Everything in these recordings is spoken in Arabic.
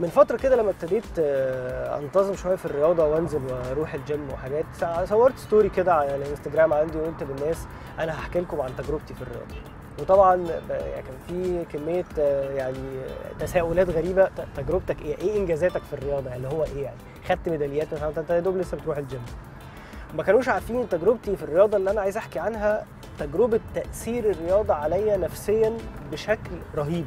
من فترة كده لما ابتديت آه، أنتظم شوية في الرياضة وأنزل وأروح الجيم وحاجات صورت story كده على الإنستجرام عندي وقلت للناس أنا هحكي لكم عن تجربتي في الرياضة وطبعا يعني كان في كمية آه، يعني تساؤلات غريبة تجربتك إيه؟ إيه إنجازاتك في الرياضة؟ اللي هو إيه يعني؟ خدت ميداليات أنت يا دوب لسه بتروح الجيم. ما كانوش عارفين تجربتي في الرياضة اللي أنا عايز أحكي عنها تجربة تأثير الرياضة عليا نفسيا بشكل رهيب.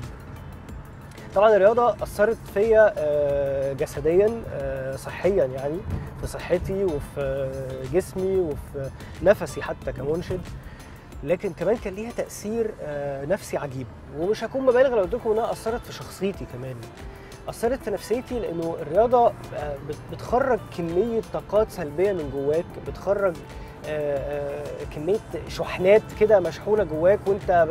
طبعا الرياضة أثرت فيا آه، جسديا آه، صحيا يعني في صحتي وفي جسمي وفي نفسي حتى كمنشد. لكن كمان كان ليها تأثير آه، نفسي عجيب. ومش هكون مبالغ لو قلت لكم إنها أثرت في شخصيتي كمان. أثرت في نفسيتي لأنه الرياضة بت- بتخرج كمية طاقات سلبية من جواك بتخرج كمية شحنات كده مشحونة جواك وانت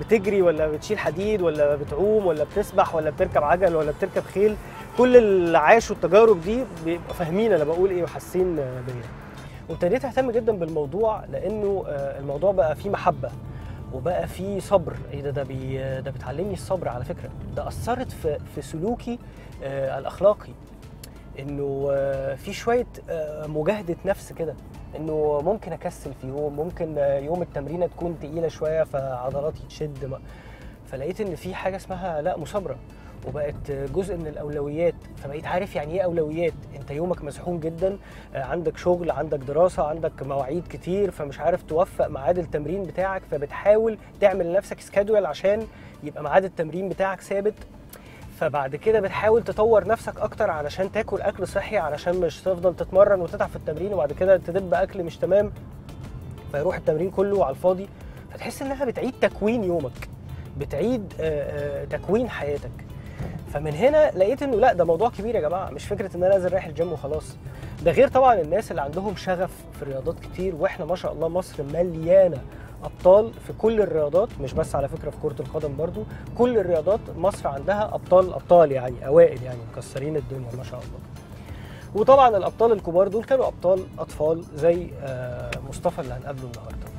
بتجري ولا بتشيل حديد ولا بتعوم ولا بتسبح ولا بتركب عجل ولا بتركب خيل كل اللي عاشوا التجارب دي بيبقوا فاهمين أنا بقول إيه وحاسين بيا. وابتديت أهتم جدا بالموضوع لأنه آه، الموضوع بقى فيه محبة وبقى فيه صبر. إيه ده؟ ده بي ده بتعلمني الصبر على فكرة. ده أثرت في في سلوكي آه، الأخلاقي. إنه آه، في شوية آه، مجاهدة نفس كده. انه ممكن اكسل في يوم ممكن يوم التمرينه تكون تقيلة شوية فعضلاتي تشد فلقيت إن في حاجة اسمها لا مثابره وبقت جزء من الأولويات. فبقيت عارف يعني إيه أولويات؟ أنت يومك مزحوم جدا آه، عندك شغل عندك دراسة عندك مواعيد كتير فمش عارف توفق ميعاد التمرين بتاعك فبتحاول تعمل لنفسك سكادول عشان يبقى ميعاد التمرين بتاعك ثابت. فبعد كده بتحاول تطور نفسك أكتر علشان تاكل أكل صحي علشان مش تفضل تتمرن وتتعب في التمرين وبعد كده تدب أكل مش تمام فيروح التمرين كله على الفاضي. فتحس إنها بتعيد تكوين يومك بتعيد آه، آه، تكوين حياتك. فمن هنا لقيت إنه لأ ده موضوع كبير يا جماعة مش فكرة إن أنا أنزل رايح الجيم وخلاص. ده غير طبعا الناس اللي عندهم شغف في الرياضات كتير وإحنا ما شاء الله مصر مليانة أبطال في كل الرياضات مش بس على فكرة في كرة القدم برضو كل الرياضات مصر عندها أبطال أبطال يعني أوائل يعني مكسرين الدنيا ما شاء الله. وطبعا الأبطال الكبار دول كانوا أبطال أطفال زي آه، مصطفى اللي هنقابله النهارده.